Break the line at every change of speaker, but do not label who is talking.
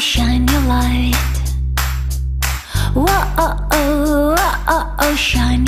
shine your light. Whoa, oh, oh, whoa, oh, oh, shine